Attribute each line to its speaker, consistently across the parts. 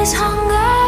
Speaker 1: His hunger.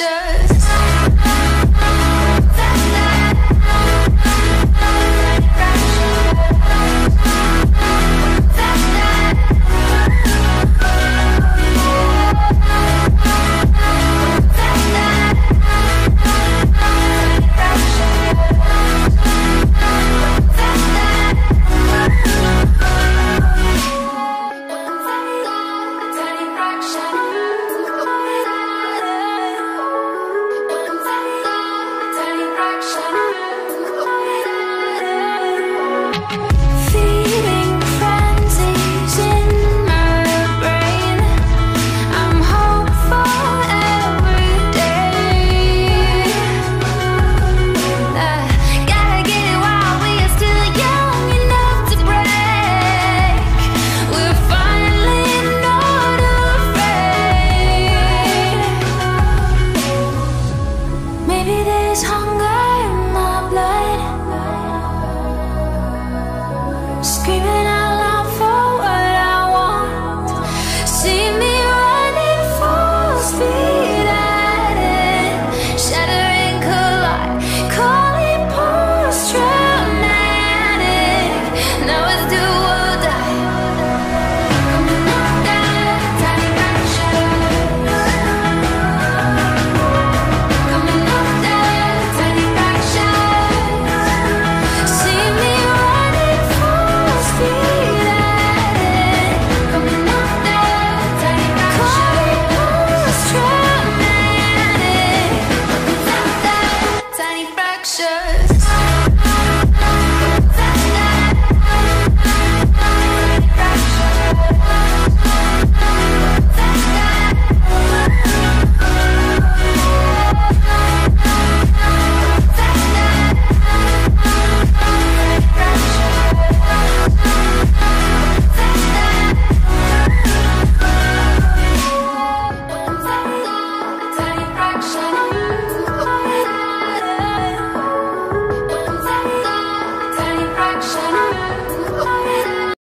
Speaker 1: pressure.